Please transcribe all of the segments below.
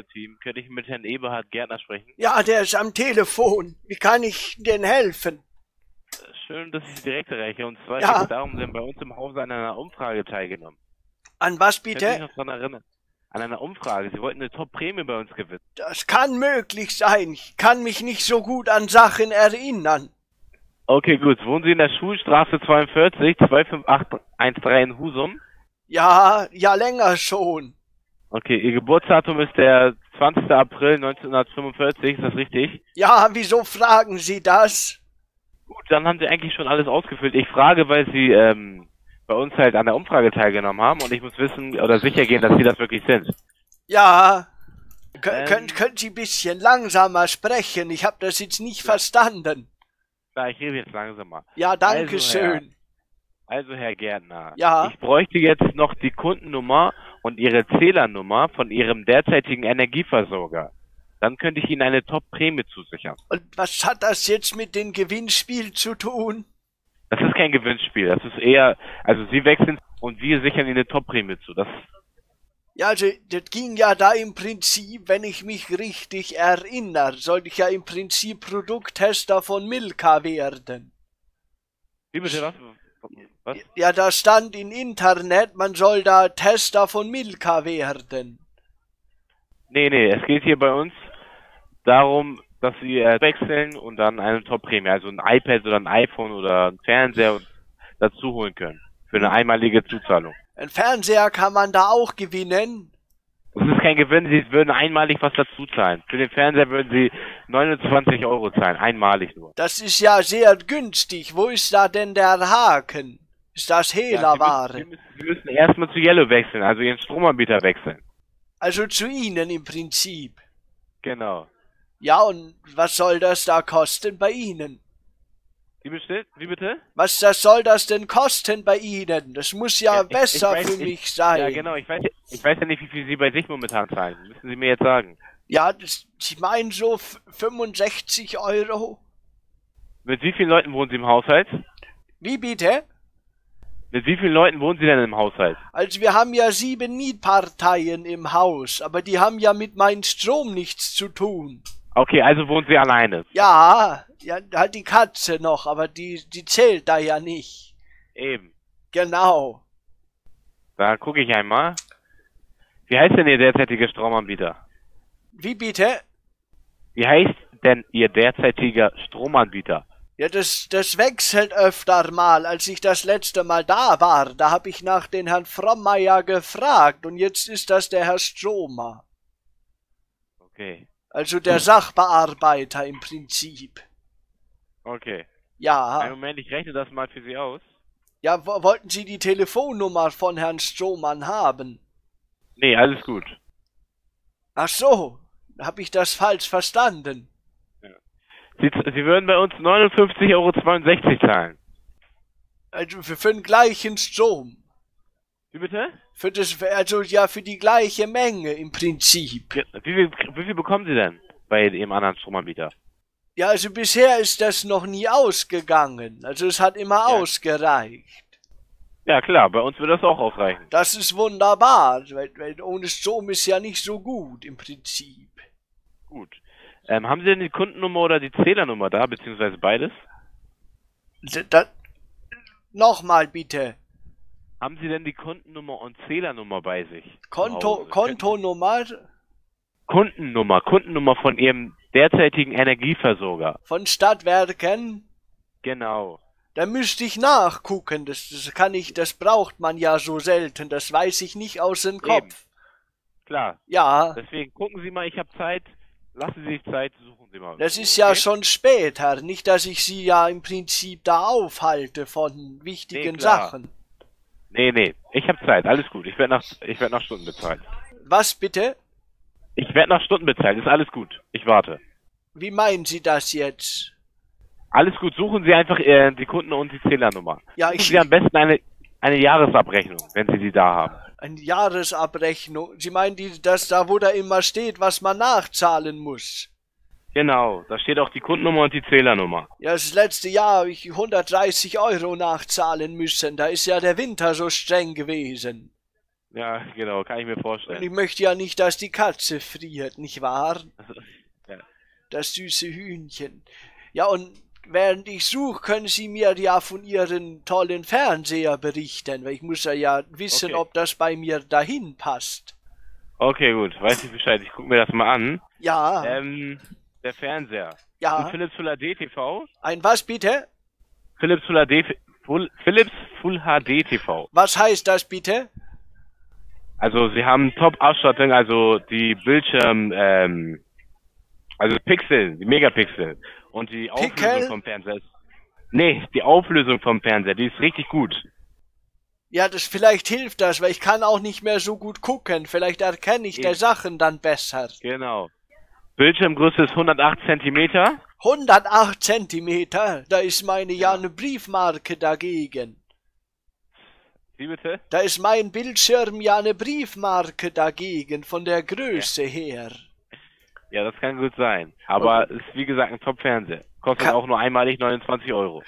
Team. Könnte ich mit Herrn Eberhard Gärtner sprechen? Ja, der ist am Telefon. Wie kann ich denn helfen? Schön, dass ich Sie direkt erreiche. Und zwar Ja. geht es darum, Sie haben bei uns im Hause an einer Umfrage teilgenommen. An was Können Sie sich bitte? noch daran erinnern? An einer Umfrage. Sie wollten eine Top-Prämie bei uns gewinnen. Das kann möglich sein. Ich kann mich nicht so gut an Sachen erinnern. Okay, gut. Wohnen Sie in der Schulstraße 42, 25813 in Husum? Ja, ja länger schon. Okay, Ihr Geburtsdatum ist der 20. April 1945, ist das richtig? Ja, wieso fragen Sie das? Gut, dann haben Sie eigentlich schon alles ausgefüllt. Ich frage, weil Sie ähm, bei uns halt an der Umfrage teilgenommen haben und ich muss wissen oder sicher gehen, dass Sie das wirklich sind. Ja. Kön Ähm. könnt, könnt Sie ein bisschen langsamer sprechen? Ich habe das jetzt nicht verstanden. Na, ich rede jetzt langsamer. Ja, danke Also, Herr- schön. Also, Herr Gärtner, Ja. ich bräuchte jetzt noch die Kundennummer und Ihre Zählernummer von Ihrem derzeitigen Energieversorger. Dann könnte ich Ihnen eine Top-Prämie zusichern. Und was hat das jetzt mit dem Gewinnspiel zu tun? Das ist kein Gewinnspiel, das ist eher, also Sie wechseln und wir sichern Ihnen eine Top-Prämie zu. Das, Ja, also, das ging ja da im Prinzip, wenn ich mich richtig erinnere, sollte ich ja im Prinzip Produkttester von Milka werden. wie bitte, was? Was? Ja, da stand im Internet, man soll da Tester von Milka werden. Nee, nee, es geht hier bei uns darum, dass Sie äh, wechseln und dann eine Top-Prämie, also ein iPad oder ein iPhone oder ein Fernseher dazu holen können. Für eine einmalige Zuzahlung. Ein Fernseher kann man da auch gewinnen. Das ist kein Gewinn, Sie würden einmalig was dazu zahlen. Für den Fernseher würden Sie 29 Euro zahlen, einmalig nur. Das ist ja sehr günstig. Wo ist da denn der Haken? Ist das Ja, Hehlerware? müssen, Sie, müssen, Sie müssen erstmal zu Yellow wechseln, also Ihren Stromanbieter wechseln. Also zu Ihnen im Prinzip. Genau. Ja, und was soll das da kosten bei Ihnen? Wie bitte? Wie bitte? Was das soll das denn kosten bei Ihnen? Das muss ja, Ja, ich- besser ich weiß- für ich- mich sein. Ja, genau, ich weiß, ich weiß ja nicht, wie viel Sie bei sich momentan zahlen. Müssen Sie mir jetzt sagen. Ja, das, ich meine so f- 65 Euro. Mit wie vielen Leuten wohnen Sie im Haushalt? Wie bitte? Mit wie vielen Leuten wohnen Sie denn im Haushalt? Also wir haben ja sieben Mietparteien im Haus, aber die haben ja mit meinem Strom nichts zu tun. Okay, also wohnen Sie alleine. Ja, ja, halt die Katze noch, aber die, die zählt da ja nicht. Eben. Genau. Da gucke ich einmal. Wie heißt denn Ihr derzeitiger Stromanbieter? Wie bitte? Wie heißt denn Ihr derzeitiger Stromanbieter? Ja, das, das wechselt öfter mal. Als ich das letzte Mal da war, da hab ich nach den Herrn Frommeier gefragt und jetzt ist das der Herr Stromer. Okay. Also der Sachbearbeiter im Prinzip. Okay. Einen Ja. Moment, ich rechne das mal für Sie aus. Ja, wo- wollten Sie die Telefonnummer von Herrn Strohmann haben? Nee, alles gut. Ach so, hab ich das falsch verstanden. Sie, Sie würden bei uns 59,62 Euro zahlen. Also für, für den gleichen Strom. Wie bitte? Für das, also ja, für die gleiche Menge im Prinzip. Wie viel, wie viel bekommen Sie denn bei Ihrem anderen Stromanbieter? Ja, also bisher ist das noch nie ausgegangen. Also es hat immer Ja. ausgereicht. Ja klar, bei uns wird das auch ausreichen. Das ist wunderbar, weil, weil ohne Strom ist ja nicht so gut im Prinzip. Gut. Ähm, haben Sie denn die Kundennummer oder die Zählernummer da, beziehungsweise beides? D da, Nochmal bitte. Haben Sie denn die Kundennummer und Zählernummer bei sich? Konto? Kontonummer Kundennummer, Kundennummer von Ihrem derzeitigen Energieversorger. von Stadtwerken. Genau. Da müsste ich nachgucken. Das, das kann ich, das braucht man ja so selten. Das weiß ich nicht aus dem Kopf. Klar. Ja, Deswegen gucken Sie mal, ich habe Zeit. Lassen Sie sich Zeit, suchen Sie mal. das ist ja Okay? schon später. Nicht, dass ich Sie ja im Prinzip da aufhalte von wichtigen Nee. Sachen. Nee, nee. Ich habe Zeit. Alles gut. Ich werde nach, ich werde nach Stunden bezahlt. Was bitte? Ich werde nach Stunden bezahlt. Ist alles gut. Ich warte. Wie meinen Sie das jetzt? Alles gut. Suchen Sie einfach äh, die Kunden und die Zählernummer. Ja, Suchen ich- Sie am besten eine, eine Jahresabrechnung, wenn Sie die da haben. Eine Jahresabrechnung. Sie meinen, die, dass da, wo da immer steht, was man nachzahlen muss. Genau. Da steht auch die Kundennummer und die Zählernummer. Ja, das letzte Jahr habe ich 130 Euro nachzahlen müssen. Da ist ja der Winter so streng gewesen. Ja, genau, kann ich mir Und vorstellen. ich möchte ja nicht, dass die Katze friert, nicht wahr? Ja. Das süße Hühnchen. Ja, und während ich suche, können Sie mir ja von Ihren tollen Fernseher berichten, weil ich muss ja, ja wissen, Okay. ob das bei mir dahin passt. Okay, gut, weiß ich Bescheid. Ich gucke mir das mal an. Ja, Ähm, der Fernseher. Ein ja. Philips Full HD TV? Ein was bitte? Philips Full HD, Full, Philips Full HD TV. Was heißt das bitte? Also sie haben Top-Ausstattung, also die Bildschirm, ähm, also Pixel, die Megapixel und die Pickel? Auflösung vom Fernseher. Ist, nee, die Auflösung vom Fernseher, die ist richtig gut. Ja, das vielleicht hilft das, weil ich kann auch nicht mehr so gut gucken. Vielleicht erkenne ich der Eben. Sachen dann besser. Genau. Bildschirmgröße ist 108 Zentimeter. 108 Zentimeter, da ist meine ja eine Briefmarke dagegen. Wie bitte? Da ist mein Bildschirm ja eine Briefmarke dagegen, von der Größe her. Ja, das kann gut sein. Aber ist wie gesagt ein Top-Fernseher. Kostet Ka- auch nur einmalig 29 Euro.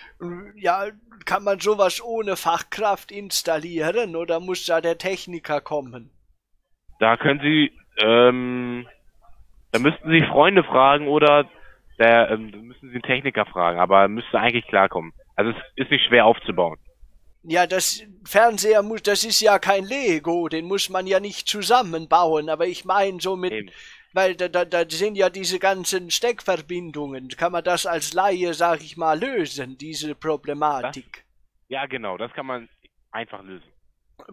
Ja, kann man sowas ohne Fachkraft installieren oder muss da der Techniker kommen? Da können Sie, ähm, da müssten Sie Freunde fragen oder der, ähm, da müssen Sie einen Techniker fragen, aber müsste eigentlich klarkommen. Also es ist nicht schwer aufzubauen. Ja, das Fernseher muss, das ist ja kein Lego, den muss man ja nicht zusammenbauen, aber ich meine so mit, Eben. weil da, da, da sind ja diese ganzen Steckverbindungen. Kann man das als Laie, sag ich mal, lösen, diese Problematik? Ja, genau, das kann man einfach lösen.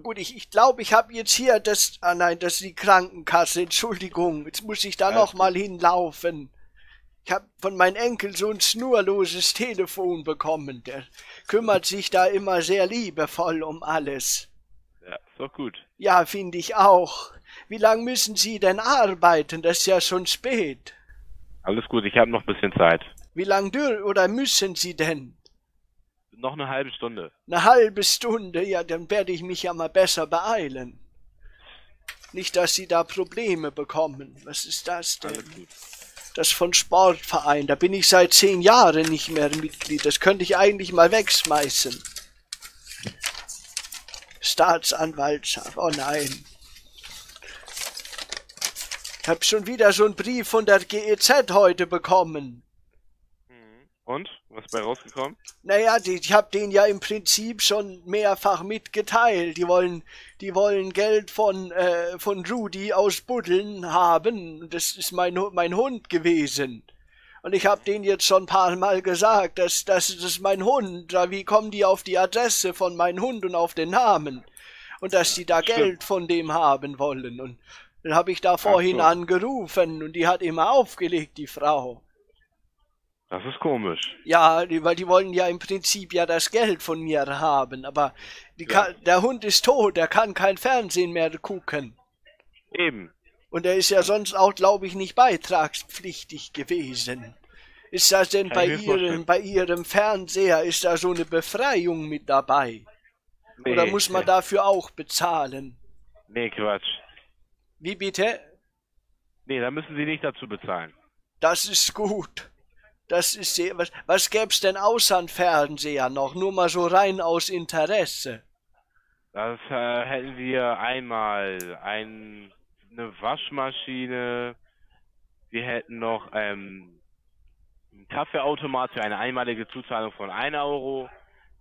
Gut, ich ich, glaube, ich habe jetzt hier das, ah nein, das ist die Krankenkasse, Entschuldigung, jetzt muss ich da Alles noch mal hinlaufen. Ich habe von meinem Enkel so ein schnurloses Telefon bekommen, der kümmert sich da immer sehr liebevoll um alles. Ja, ist doch gut. Ja, finde ich auch. Wie lang müssen Sie denn arbeiten? Das ist ja schon spät. Alles gut, ich habe noch ein bisschen Zeit. Wie lang dür oder müssen Sie denn? Noch eine halbe Stunde. Eine halbe Stunde? Ja, dann werde ich mich ja mal besser beeilen. Nicht, dass Sie da Probleme bekommen. Was ist das denn? Das von Sportverein. Da bin ich seit zehn Jahren nicht mehr Mitglied. Das könnte ich eigentlich mal wegschmeißen. Staatsanwaltschaft. Oh nein. Ich habe schon wieder so einen Brief von der GEZ heute bekommen. Und? Was ist bei rausgekommen? Naja, die, ich habe denen ja im Prinzip schon mehrfach mitgeteilt. Die wollen, die wollen Geld von, äh, von Rudi aus Buddeln haben. Das ist mein, mein Hund gewesen. Und ich habe denen jetzt schon ein paar Mal gesagt, dass das ist mein Hund. Wie kommen die auf die Adresse von meinem Hund und auf den Namen? Und dass die da Stimmt. Geld von dem haben wollen. Und dann habe ich da vorhin so. angerufen und die hat immer aufgelegt, die Frau. Das ist komisch. Ja, weil die wollen ja im Prinzip ja das Geld von mir haben, aber die Ja. kann, der Hund ist tot, der kann kein Fernsehen mehr gucken. Eben. Und er ist ja sonst auch, glaube ich, nicht beitragspflichtig gewesen. Ist das denn bei Ihrem, bei Ihrem Fernseher, ist da so eine Befreiung mit dabei? Nee, Oder muss man dafür auch bezahlen? Nee, Quatsch. Wie bitte? Nee, da müssen Sie nicht dazu bezahlen. Das ist gut. Das ist sehr, was, was gäb's denn außer ein Fernseher noch? Nur mal so rein aus Interesse. Das äh, hätten wir einmal ein, eine Waschmaschine. Wir hätten noch ähm, einen Kaffeeautomat für eine einmalige Zuzahlung von 1 Euro.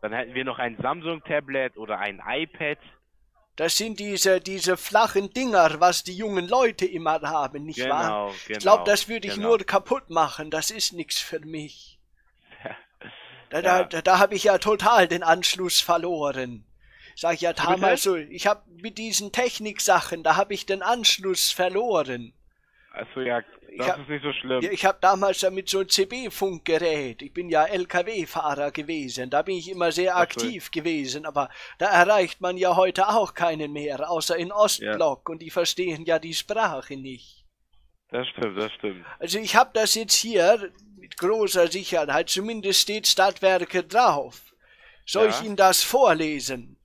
Dann hätten wir noch ein Samsung-Tablet oder ein iPad. Das sind diese, diese flachen Dinger, was die jungen Leute immer haben, nicht wahr? Genau, genau. Ich glaube, das würde ich genau. nur kaputt machen. Das ist nichts für mich. Da, Ja. da, da, habe ich ja total den Anschluss verloren. Sag ich ja damals so, ich habe mit diesen Techniksachen, da habe ich den Anschluss verloren. Also ja, das hab- ist nicht so schlimm. Ja, ich habe damals ja mit so einem CB-Funkgerät, ich bin ja LKW-Fahrer gewesen, da bin ich immer sehr Ach so. aktiv gewesen, aber da erreicht man ja heute auch keinen mehr, außer in Ostblock und die verstehen ja die Sprache nicht. Das stimmt, das stimmt. Also ich habe das jetzt hier mit großer Sicherheit, zumindest steht Stadtwerke drauf. Soll Ja. ich Ihnen das vorlesen?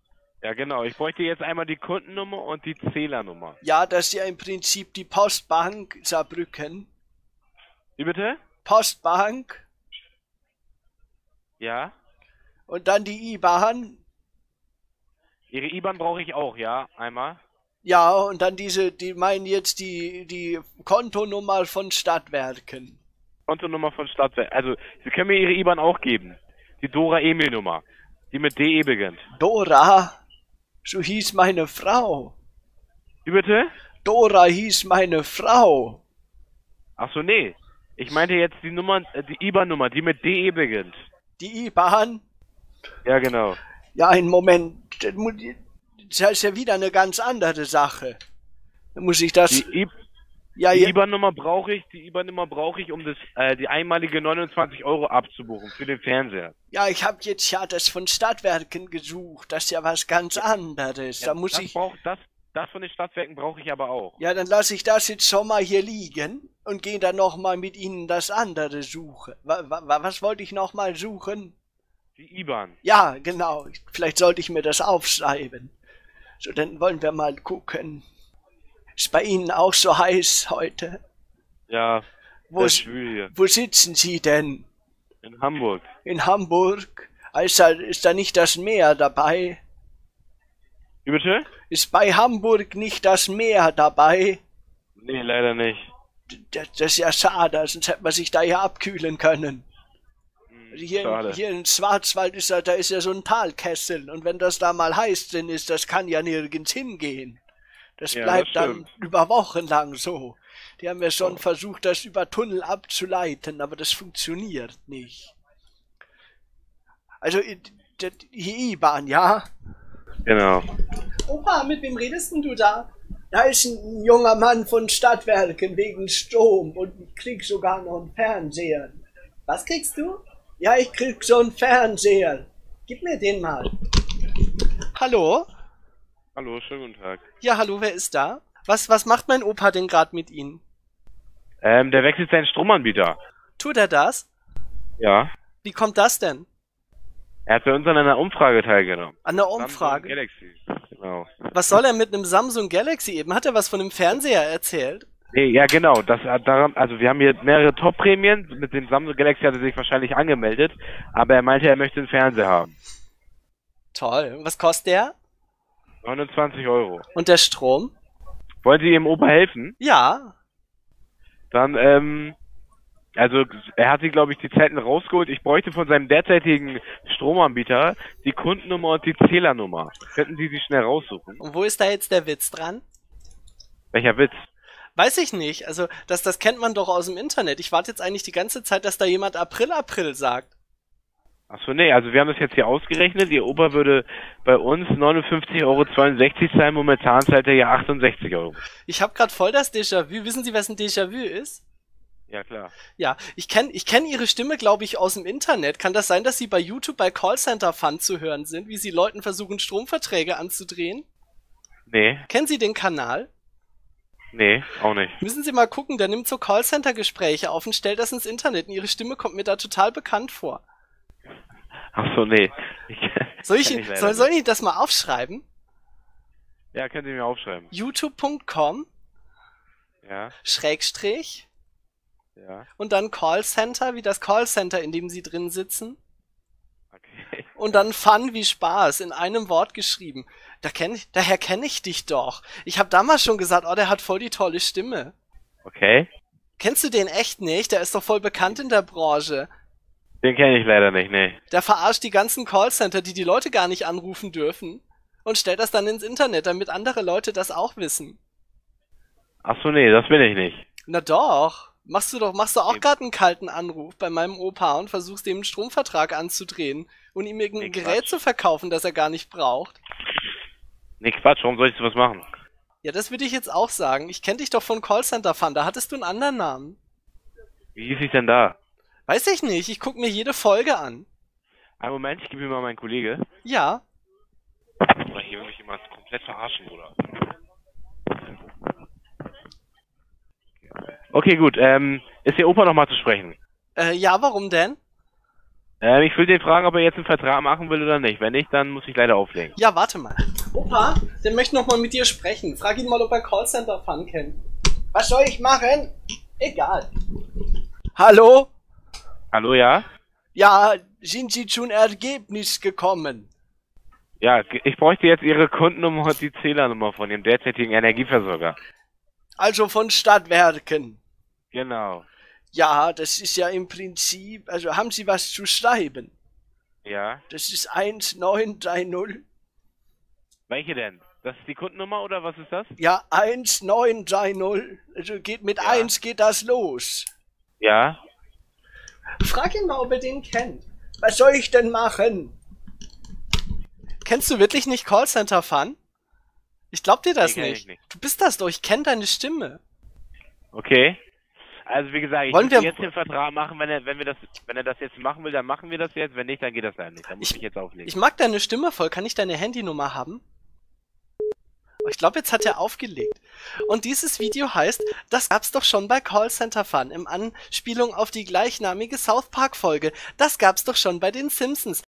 Ja, genau. Ich bräuchte jetzt einmal die Kundennummer und die Zählernummer. Ja, das ist ja im Prinzip die Postbank Saarbrücken. Wie bitte? Postbank Ja. und dann die IBAN Ihre IBAN brauche ich auch, ja? Einmal. Ja, und dann diese, die meinen jetzt die, die Kontonummer von Stadtwerken. Kontonummer von Stadtwerken. Also, Sie können mir Ihre IBAN auch geben. Die Dora Emil Nummer. Die mit DE beginnt. Dora, so hieß meine Frau. Wie bitte? Dora hieß meine Frau. Ach so, nee. Ich meinte jetzt die Nummer, äh, die IBAN-Nummer, die mit DE beginnt. Die IBAN? Ja, genau. Ja, einen Moment. Das ist ja wieder eine ganz andere Sache. Muss ich das. Die, I ja, die ja, IBAN-Nummer brauche ich, die IBAN-Nummer brauche ich, um das, äh, die einmalige 29 Euro abzubuchen für den Fernseher. ja, ich habe jetzt ja das von Stadtwerken gesucht. Das ist ja was ganz anderes. da muss das ich. Brauch, das, das von den Stadtwerken brauche ich aber auch. Ja, dann lasse ich das jetzt schon mal hier liegen und gehe dann noch mal mit Ihnen das andere suchen. Wa wa was wollte ich noch mal suchen? Die IBAN. Ja, genau. Vielleicht sollte ich mir das aufschreiben. So, dann wollen wir mal gucken. Ist bei Ihnen auch so heiß heute? Ja, Wo, schwül hier. wo sitzen Sie denn? In Hamburg. In Hamburg? Ist da, ist da nicht das Meer dabei? Wie bitte? Ist bei Hamburg nicht das Meer dabei? Nee, leider nicht. Das, das ist ja schade, sonst hätte man sich da ja abkühlen können. Hm, Also Hier, hier im Schwarzwald ist da, da ist ja so ein Talkessel und wenn das da mal heiß drin ist, das kann ja nirgends hingehen. Das Ja, bleibt das dann über Wochen lang so. Die haben ja schon versucht, das über Tunnel abzuleiten, aber das funktioniert nicht. Also, die IBAN, ja? Genau. Opa, mit wem redest denn du da? Da ist ein junger Mann von Stadtwerken wegen Strom und ich krieg sogar noch einen Fernseher. Was kriegst du? Ja, ich krieg so einen Fernseher. Gib mir den mal. Hallo? Hallo, schönen guten Tag. Ja, hallo, wer ist da? Was, was macht mein Opa denn gerade mit Ihnen? Ähm, der wechselt seinen Stromanbieter. Tut er das? Ja. Wie kommt das denn? Er hat bei uns an einer Umfrage teilgenommen. An der Samsung Umfrage. Galaxy. Genau. Was soll er mit einem Samsung Galaxy eben? Hat er was von dem Fernseher erzählt? Nee, ja genau. Das hat daran, also wir haben hier mehrere Top-Prämien. Mit dem Samsung Galaxy hat er sich wahrscheinlich angemeldet, aber er meinte, er möchte einen Fernseher haben. Toll. Was kostet der? 29 Euro. Und der Strom? Wollen Sie Ihrem Opa helfen? Ja. Dann, ähm, also er hat sich, glaube ich, die Zeiten rausgeholt. Ich bräuchte von seinem derzeitigen Stromanbieter die Kundennummer und die Zählernummer. Könnten Sie sie schnell raussuchen? Und wo ist da jetzt der Witz dran? Welcher Witz? Weiß ich nicht. Also, das, das kennt man doch aus dem Internet. Ich warte jetzt eigentlich die ganze Zeit, dass da jemand April, April sagt. Ach so, nee, also wir haben das jetzt hier ausgerechnet. Ihr Opa würde bei uns 59,62 Euro zahlen. Momentan zahlt er ja 68 Euro. Ich habe gerade voll das Déjà-vu. Wissen Sie, was ein Déjà-vu ist? Ja, klar. Ja, ich kenne ich kenn Ihre Stimme, glaube ich, aus dem Internet. Kann das sein, dass Sie bei YouTube bei Callcenter Fun zu hören sind, wie Sie Leuten versuchen, Stromverträge anzudrehen? Nee, Kennen Sie den Kanal? nee, auch nicht. Müssen Sie mal gucken, der nimmt so Callcenter-Gespräche auf und stellt das ins Internet und Ihre Stimme kommt mir da total bekannt vor. Ach so, nee. Ich, Soll ich, leider soll, soll ich das mal aufschreiben? Ja, könnt ihr mir aufschreiben. youtube.com Ja, Schrägstrich ja, und dann Callcenter, wie das Callcenter, in dem Sie drin sitzen. okay. Und dann Fun wie Spaß in einem Wort geschrieben. Da kenn ich, daher kenne ich dich doch. Ich habe damals schon gesagt, oh, der hat voll die tolle Stimme. Okay. Kennst du den echt nicht? Der ist doch voll bekannt in der Branche. Den kenne ich leider nicht, nee. Der verarscht die ganzen Callcenter, die die Leute gar nicht anrufen dürfen. Und stellt das dann ins Internet, damit andere Leute das auch wissen. Ach so, nee, das bin ich nicht. Na doch. Machst du doch, machst du auch gerade einen kalten Anruf bei meinem Opa und versuchst dem einen Stromvertrag anzudrehen und ihm irgendein Nee, Gerät zu verkaufen, das er gar nicht braucht. Nee, Quatsch, warum soll ich sowas machen? Ja, das würde ich jetzt auch sagen. Ich kenne dich doch von Callcenter Fun, da hattest du einen anderen Namen. Wie hieß ich denn da? Weiß ich nicht, ich guck mir jede Folge an. Einen Moment, ich gebe mir mal meinen Kollege. Ja, Oder hier will mich jemand komplett verarschen, Bruder. Okay, gut. Ähm, ist Ihr Opa noch mal zu sprechen? äh, ja, warum denn? Ähm, ich will den fragen, ob er jetzt einen Vertrag machen will oder nicht. Wenn nicht, dann muss ich leider auflegen. Ja, warte mal. Opa, der möchte noch mal mit dir sprechen. Frag ihn mal, ob er Callcenter Fun kennt. Was soll ich machen? Egal. Hallo? Hallo, ja? Ja, sind Sie zum Ergebnis gekommen? Ja, ich bräuchte jetzt Ihre Kundennummer und die Zählernummer von Ihrem derzeitigen Energieversorger. Also von Stadtwerken. Genau. Ja, das ist ja im Prinzip, also haben Sie was zu schreiben? Ja. Das ist 1930. Welche denn? Das ist die Kundennummer oder was ist das? Ja, 1930. Also geht mit Ja. 1 geht das los. Ja. Frag ihn mal, ob er den kennt. Was soll ich denn machen? Kennst du wirklich nicht Callcenter Fun? Ich glaub dir das nicht. ich nicht. Du bist das doch, ich kenn deine Stimme. Okay. Also wie gesagt, ich Wollen muss wir- jetzt den Vertrag machen, wenn er, wenn wir das, wenn er das jetzt machen will, dann machen wir das jetzt. Wenn nicht, dann geht das leider nicht. Dann muss ich, Ich- jetzt auflegen. Ich mag deine Stimme voll. Kann ich deine Handynummer haben? Ich glaube, jetzt hat er aufgelegt. Und dieses Video heißt, das gab's doch schon bei Callcenter Fun im Anspielung auf die gleichnamige South Park Folge. Das gab's doch schon bei den Simpsons.